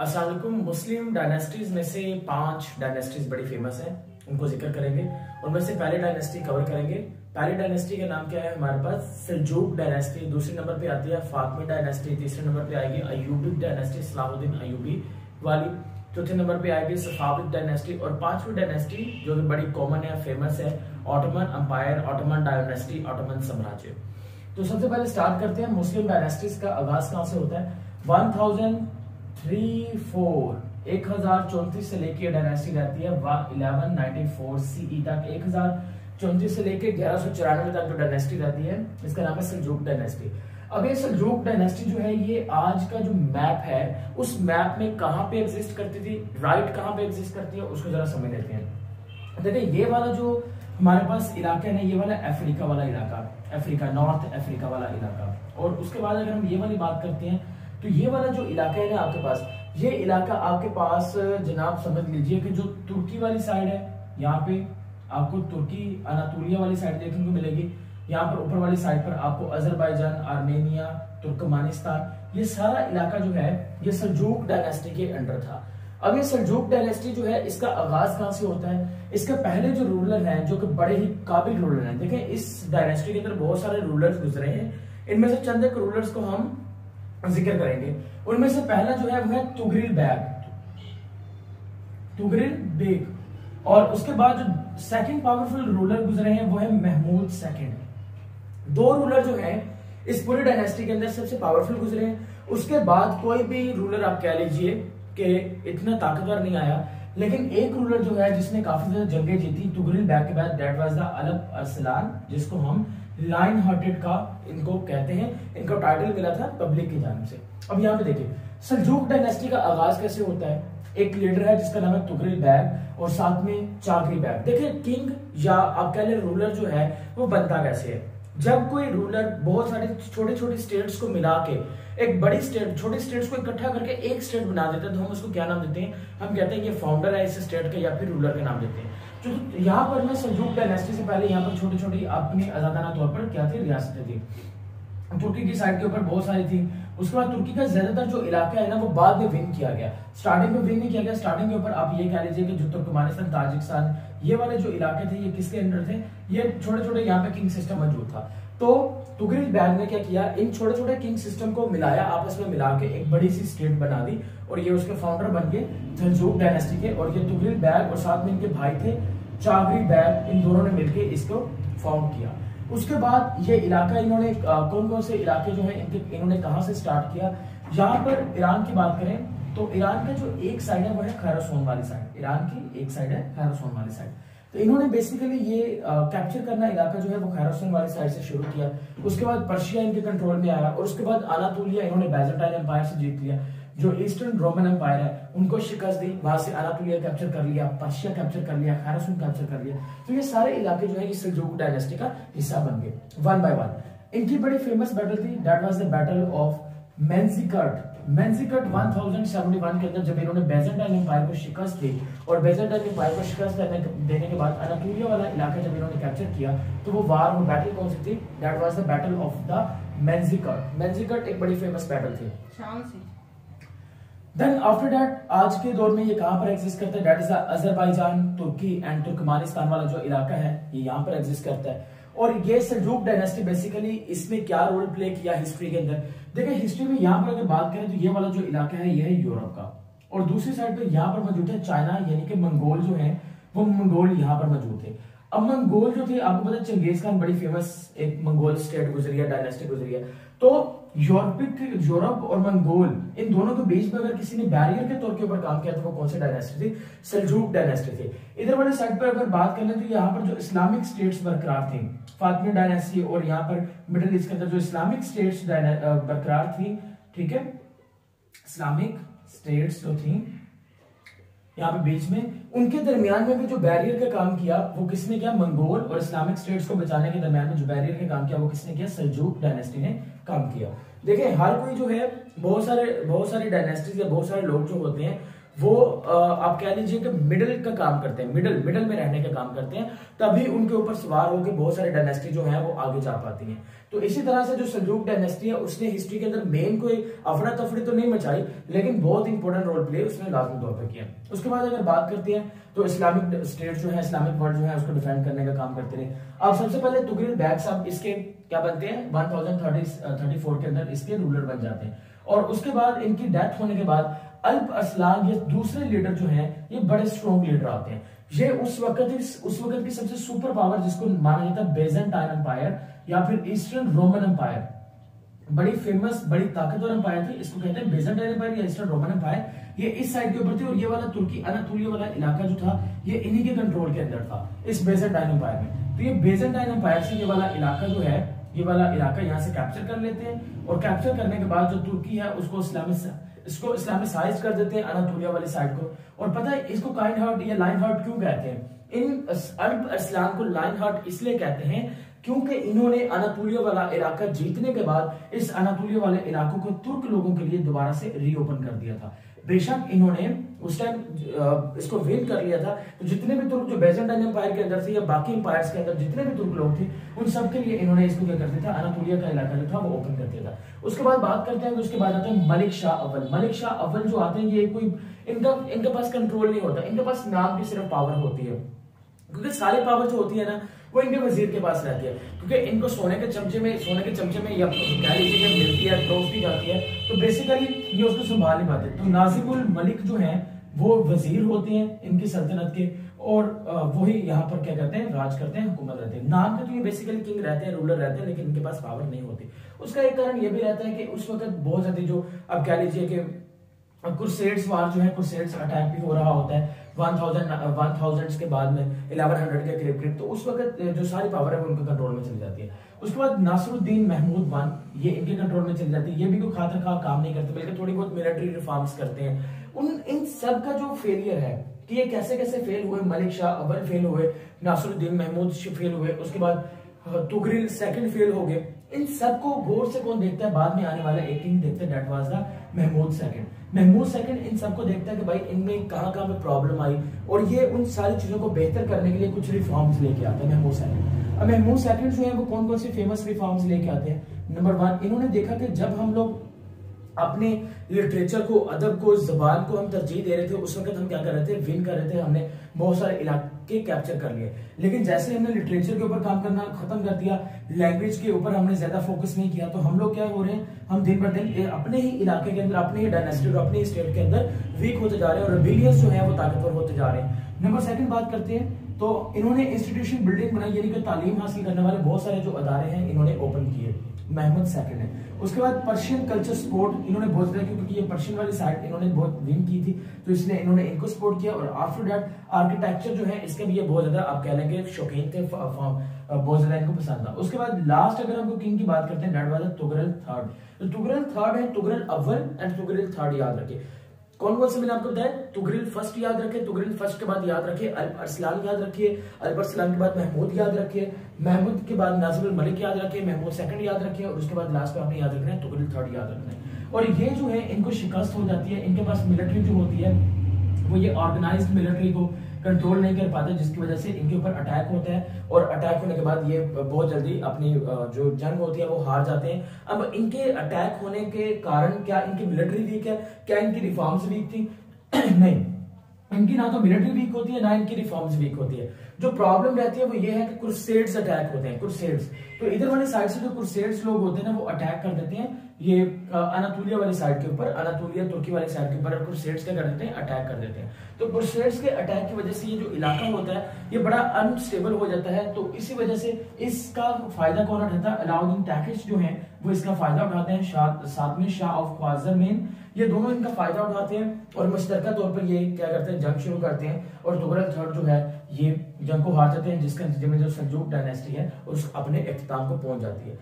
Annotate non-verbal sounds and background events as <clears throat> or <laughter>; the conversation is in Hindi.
असलकुम मुस्लिम डायनेस्टीज में से पाँच डायनेस्टीज बड़ी फ़ेमस हैं, उनको ज़िक्र करेंगे। उनमें से पहली डायनेस्टी कवर करेंगे। पहली डायनेस्टी का नाम क्या है? हमारे पास सलजूक डायनेस्टी, दूसरे नंबर पे आती है फातमी डायनेस्टी, तीसरे नंबर पे आएगी अयूबिक डायनेस्टी, सलाहुद्दीन अयूबी वाली। चौथे नंबर पे आएगी सफाविक डायनेस्टी और पांचवी डायनेस्टी, जो कि बड़ी कॉमन है फ़ेमस है Ottoman empire Ottoman dynasty Ottoman साम्राज्य। तो सबसे पहले स्टार्ट करते हैं। मुस्लिम डायनेस्टीज का आगाज़ कहाँ से होता है? थ्री फोर एक हज़ार चौंतीस से लेके डायनेस्टी रहती है इलेवन नाइनटी फोर सीई तक। एक हज़ार चौंतीस से लेके ग्यारह सौ चौरानवे तक जो डायनेस्टी रहती है। इसका नाम है सलजूक डायनेस्टी अब ये सलजूक डायनेस्टी जो है, ये आज का जो मैप है, उस मैप में कहाँ पे एग्जिस्ट करती थी राइट कहाँ पे एग्जिस्ट करती है, उसको जरा समझ लेते हैं। देखिए, ये वाला जो हमारे पास इलाका है ये वाला अफ्रीका वाला इलाका, अफ्रीका, नॉर्थ अफ्रीका वाला इलाका। और उसके बाद अगर हम ये वाली बात करते हैं तो ये वाला जो इलाका है ना आपके पास, ये इलाका आपके पास, जनाब, समझ लीजिए कि जो तुर्की वाली साइड है, यहाँ पे आपको तुर्की, अनातोलिया वाली साइड देखने को मिलेगी। यहाँ पर ऊपर वाली साइड पर आपको अजरबैजान आर्मेनिया, तुर्कमानिस्तान, ये सारा इलाका जो है, ये सलजूक डायनेस्टी के अंडर था। अब ये सलजूक डायनेस्टी जो है, इसका आगाज़ कहाँ से होता है? इसके पहले जो रूलर हैं, जो कि बड़े ही काबिल रूलर हैं, देखें, इस डायनेस्टी के अंदर बहुत सारे रूलर्स गुजरे हैं। इनमें से चंद एक रूलर्स को हम ज़िक्र करेंगे। उनमें से पहला जो है वो है तुगरिल बैग। तुगरिल बेग। और उसके बाद जो सेकंड पावरफुल रूलर गुजरे हैं, वो है महमूद सेकंड दो रूलर जो है, इस पूरी डायनेस्टी के अंदर सबसे पावरफुल गुजरे हैं। उसके बाद कोई भी रूलर आप कह लीजिए कि इतना ताकतवर नहीं आया, लेकिन एक रूलर जो है जिसने काफ़ी ज़्यादा जंगे जीती, तुगरिल बैग के बाद that was the Alp Arslan, जिसको हम लाइन हार्टेड का इनको कहते हैं। इनको टाइटल मिला था पब्लिक की जानब से। अब यहाँ पे देखिए सलजूक डायनेस्टी का आगाज़ कैसे होता है? एक लीडर है जिसका नाम है तुगरिल बैग और साथ में चाकरी बैग। देखिए किंग या आप कह ले रूलर जो है, वो बनता कैसे है? जब कोई रूलर बहुत सारे छोटे छोटे स्टेट्स को मिला के, एक बड़ी स्टेट छोटे स्टेट्स को इकट्ठा करके एक स्टेट बना देते हैं तो हम उसको क्या नाम देते हैं? हम कहते हैं ये फाउंडर है इस स्टेट का या फिर रूलर का नाम देते हैं। जो यहाँ पर मैं संयुक्त डायनेस्टी से पहले यहाँ पर छोटी छोटी अपनी आजादाना तौर पर क्या थी? रियासतें थी। तुर्की की साइड के ऊपर बहुत सारी थी। उसके बाद तुर्की का ज़्यादातर जो इलाका है ना, वो बाद में विन किया गया। स्टार्टिंग में विन नहीं किया गया। स्टार्टिंग के ऊपर आप ये कह लीजिए कि जो तुर्कमानिस्तान, ताजिकिस्तान ये वाले जो इलाके थे, ये किसके अंडर थे? ये छोटे छोटे यहाँ पे किंग सिस्टम मौजूद था। तो तुगरिल बैग ने क्या किया? इन छोटे छोटे किंग सिस्टम को मिलाया, आपस में मिला के एक बड़ी सी स्टेट बना दी और ये उसके फाउंडर बन गए झलजूक डायनेस्टी के। और ये तुगरिल बैग और साथ में इनके भाई थे चागरी बैग इन दोनों ने मिलकर इसको फाउंड किया। उसके बाद ये इलाका इन्होंने कौन कौन से इलाके जो है, इनके, इन्होंने कहा से स्टार्ट किया? यहाँ पर ईरान की बात करें तो ईरान का जो एक साइड है, वो है खैरसोन वाली साइड ईरान की एक साइड है, खैरसोन वाली साइड तो इन्होंने बेसिकली ये कैप्चर करना इलाका जो है, वो खैरसोन वाली साइड से शुरू किया। उसके बाद पर्शिया इनके कंट्रोल में आया और उसके बाद अनातोलिया इन्होंने बैजेंटाइन एम्पायर से जीत लिया। जो ईस्टर्न रोमन एम्पायर है, उनको शिकस्त दी, वहाँ से अनातोलिया कैप्चर कर लिया, पर्शिया कैप्चर कर लिया, खैरसुन कैप्चर कर लिया। तो ये सारे इलाके जो है, इस सल्जूक डायनेस्टी का हिस्सा बन गए वन बाय वन इनकी बड़ी फ़ेमस बैटल थी that was the battle of Manzikert Manzikert 1071 के अंदर जब इन्होंने बेजेंटाइन एम्पायर को शिकस्त दी और बेजेंटाइन एम्पायर को शिकस्त देने, के बाद अनातोलिया वाला इलाका जब इन्होंने कैप्चर किया तो वो वार वो बैटल कौन सी थी? That was the battle of the Manzikert Manzikert एक बड़ी फ़ेमस बैटल थी। शाम से। देन आफ्टर दैट आज के दौर में ये कहाँ पर एग्जिस्ट करता है? That is Azerbaijan Turkey and Turkmenistan वाला जो इलाका है ये यहाँ पर एग्जिस्ट करता है। और ये सलजूक डायनेस्टी बेसिकली इसमें क्या रोल प्ले किया हिस्ट्री के अंदर? देखिए हिस्ट्री में यहाँ पर अगर बात करें तो ये वाला जो इलाका है ये है यूरोप का। और दूसरी साइड पर यहाँ पर मौजूद है चाइना, यानी कि मंगोल जो है, वो मंगोल यहाँ पर मौजूद थे। अब मंगोल जो थे, आपको पता चंगेज खान बड़ी फ़ेमस एक मंगोल स्टेट गुजरी है डायनेस्टी गुजरी है। तो यूरोपिक यूरोप और मंगोल, इन दोनों के बीच में अगर किसी ने बैरियर के तौर के ऊपर काम किया तो वो कौन सी डायनेस्टी थी? सलजूक डायनेस्टी थी। इधर वाले साइड पर अगर बात करें तो यहाँ पर जो इस्लामिक स्टेट्स बरकरार थी, फातमी डायनेस्टी और यहाँ पर मिडिल ईस्ट के अंदर जो इस्लामिक स्टेट्स बरकरार थी, ठीक है? इस्लामिक स्टेट्स जो थी यहाँ पे बीच में। उनके दरमियान में भी जो बैरियर का काम किया, वो किसने किया? मंगोल और इस्लामिक स्टेट्स को बचाने के दरमियान में जो बैरियर का काम किया, वो किसने किया? सलजूक डायनेस्टी ने काम किया। देखिए हर कोई जो है, बहुत सारे, बहुत सारी डायनेस्टीज या बहुत सारे लोग जो होते हैं वो आप कह लीजिए कि मिडिल का काम करते हैं मिडिल मिडिल में रहने का काम करते हैं, तभी उनके ऊपर सवार होकर बहुत सारे डायनेस्टी जो है वो आगे जा पाती हैं। तो इसी तरह से जो सलजूक डायनेस्टी है, उसने हिस्ट्री के अंदर मेन कोई अफरा तफरी तो नहीं मचाई, लेकिन बहुत इंपॉर्टेंट रोल प्ले उसने लाजमी तौर पर किया। उसके बाद अगर बात करते हैं तो इस्लामिक स्टेट जो है इस्लामिक वर्ल्ड जो है, उसको डिफेंड करने का काम करते रहे। अब सबसे पहले तुगरिल बैग साहब इसके क्या बनते हैं? वन थाउज़ेंड थर्टी फोर के अंदर इसके रूलर बन जाते हैं। और उसके बाद इनकी डेथ होने के बाद अल्प असलान ये दूसरे लीडर जो हैं, ये बड़े स्ट्रॉन्ग लीडर आते हैं। ये उस वक्त उस वक्त की सबसे सुपर पावर जिसको माना जाता है बेजेंटाइन एम्पायर या फिर ईस्टर्न रोमन एम्पायर बड़ी फ़ेमस बड़ी ताकतवर एम्पायर थी, इसको कहते हैं बेजेंटाइन एम्पायर या ईस्टर्न रोमन एम्पायर ये इस साइड के ऊपर थी और ये वाला तुर्की अनातोलिया वाला इलाका जो था, ये इन्हीं के कंट्रोल के अंदर था, इस बेजेंटाइन एम्पायर में। तो ये बेजेंटाइन एम्पायर से ये वाला इलाका जो है, ये वाला इलाका यहाँ से कैप्चर कर लेते हैं और कैप्चर करने के बाद जो तुर्की है, उसको इस्लामिक इसको इस्लामिसाइज कर देते हैं अनातोलिया वाली साइड को। और पता है, इसको काइंड हार्ट या लाइन हार्ट क्यों कहते हैं? इन अरब इस्लाम को लाइन हार्ट इसलिए कहते हैं क्योंकि इन्होंने अनातोलिया वाला इलाका जीतने के बाद इस अनातोलिया वाले इलाकों को तुर्क लोगों के लिए दोबारा से रीओपन कर दिया था। बेशक इन्होंने उस टाइम इसको विन कर लिया था। तो जितने भी तुर्क जो बेजेंटाइन एम्पायर के अंदर थे या बाकी एम्पायर्स के अंदर जितने भी तुर्क लोग थे, उन सबके लिए इन्होंने इसको क्या करते थे? अनातोलिया का इलाका जो था, वो ओपन कर दिया था। उसके बाद बात करते हैं उसके बाद आते हैं मलिक शाह अव्वल। मलिक शाह अव्वल जो आते हैं, ये कोई, इनका, इनके पास कंट्रोल नहीं होता। इनके पास नाम की सिर्फ़ पावर होती है। क्योंकि सारी पावर जो होती है ना वो इनके वज़ीर के पास रहती है। क्योंकि इनको सोने के चमचे में, सोने के चमचे में या कह लीजिए मिलती है ट्रोफ दी जाती है तो बेसिकली ये उसको संभाल नहीं पाते। तो नाजिमुल मलिक जो है, वो वज़ीर होते हैं इनकी सल्तनत के, और वही यहाँ पर क्या करते हैं, राज करते हैं, हुकूमत रहते हैं। नाम के तो ये बेसिकली किंग रहते हैं रूलर रहते हैं, लेकिन इनके पास पावर नहीं होती। उसका एक कारण ये भी रहता है कि उस वक्त बहुत ज़्यादा जो, अब कह लीजिए कि, क्रुसेड्स वार जो है, क्रुसेड्स अटैक भी हो रहा होता है। 1000 1000 के बाद में 1100 के करीब करीब तो उस वक्त जो सारी पावर है वो उनके कंट्रोल में चली जाती है। उसके बाद नासरुद्दीन महमूद वन, ये इनके कंट्रोल में चली जाती है। ये भी कोई खा काम नहीं करते, बल्कि थोड़ी बहुत मिलिट्री रिफॉर्म्स करते हैं। उन, इन सब का जो फेलियर है, कि ये कैसे कैसे फेल हुए, मलिक शाह अव्वल फेल हुए, नासरुद्दीन महमूद फेल हुए, उसके बाद तुगरिल सेकंड फेल हो गए। इन सबको गौर से कौन देखता है? बाद में आने वाला एक किंग देखते हैं that was the Mahmud second Mahmud second इन सबको देखता है कि भाई, इनमें कहाँ कहाँ पे प्रॉब्लम आई? और ये उन सारी चीज़ों को बेहतर करने के लिए कुछ रिफॉर्म्स लेके आता है, महमूद सेकंड अब महमूद सेकंड जो है, वो कौन कौन सी फ़ेमस रिफॉर्म्स लेके आते हैं? नंबर वन इन्होंने देखा कि जब हम लोग अपने लिटरेचर को, अदब को, जबान को हम तरजीह दे रहे थे, उस वक्त हम क्या कर रहे थे? विन कर रहे थे, हमने बहुत सारे इलाके कैप्चर कर लिए। लेकिन जैसे हमने लिटरेचर के ऊपर काम करना खत्म कर दिया लैंग्वेज के ऊपर हमने ज़्यादा फोकस नहीं किया तो हम लोग क्या हो रहे हैं? हम दिन ब दिन अपने ही इलाके के अंदर, अपने ही डायनेस्टी और अपने ही स्टेट के अंदर वीक होते जा रहे हैं और रिबिलियंस जो है वो ताकतवर होते जा रहे हैं। नंबर सेकंड बात करते हैं तो इन्होंने इंस्टीट्यूशन बिल्डिंग बनाई, यानी कि तालीम हासिल करने वाले बहुत सारे जो अदारे हैं, इन्होंने ओपन किए। महमूद सेकंड है। उसके बाद पर्शियन कल्चर सपोर्ट इन्होंने बहुत ज़्यादा क्योंकि ये पर्शियन वाली साइड इन्होंने बहुत विन की थी। तो इसलिए इन्होंने इनको सपोर्ट किया और आफ्टर डैट आर्किटेक्चर जो है, इसका भी ये बहुत ज़्यादा, आप कह लेंगे शौकीन थे बहुत ज़्यादा इनको पसंद था। उसके बाद लास्ट अगर हम किंग की बात करते हैं डेट वाला तुगरल थर्ड तो तुगरल थर्ड है तुगरल अव्वल एंड तुगरल थर्ड याद रखिए कौन कौन से मैंने आपको बताया तुगरिल फ़र्स्ट याद रखे, तुगरिल फ़र्स्ट के बाद याद रखिए अरसलान याद रखिए अरसलान के बाद महमूद याद रखिए, महमूद के बाद नाजिबुल मलिक याद रखिए महमूद सेकंड याद रखिए और उसके बाद लास्ट में आपने याद रखना है, तुगरिल थर्ड याद रखना है। और ये जो है, इनको शिकस्त हो जाती है, इनके पास मिलिट्री जो होती है, वो ये ऑर्गेनाइज मिलिट्री को कंट्रोल नहीं कर पाते, जिसकी वजह से इनके ऊपर अटैक होता है और अटैक होने के बाद ये बहुत जल्दी अपनी जो जंग होती है वो हार जाते हैं। अब इनके अटैक होने के कारण क्या इनकी मिलिट्री वीक है? क्या इनकी रिफॉर्म्स वीक थी? <clears throat> नहीं। इनकी ना तो मिलिट्री वीक होती है, ना इनकी रिफॉर्म्स वीक होती है। जो प्रॉब्लम रहती है वो ये है कि क्रुसेड्स अटैक होते हैं क्रुसेड्स तो इधर वाली साइड से जो क्रुसेड्स लोग होते हैं ना, वो अटैक कर देते हैं। ये अनातोलिया वाली साइड के ऊपर, अनातोलिया तुर्की वाली साइड के ऊपर क्रुसेड्स क्या कर देते हैं अटैक कर देते हैं। तो क्रुसेड्स के अटैक की वजह से ये जो इलाका होता है, ये बड़ा अनस्टेबल हो जाता है। तो इसी वजह से इसका फ़ायदा कौन उठाता है? अलाउद्दीन टैकिश जो है, वो इसका फ़ायदा उठाते हैं में शाह ऑफ़ ख्वाजर मेन ये दोनों इनका फ़ायदा उठाते हैं और मुश्तर तौर पर ये क्या करते हैं, जंग शुरू करते हैं और तुगरल थर्ड जो है, ये जंग को हार जाते हैं, जिसके नतीजे में जो सलजूक डायनेस्टी है, उस अपने अख्ताम को पहुँच जाती है।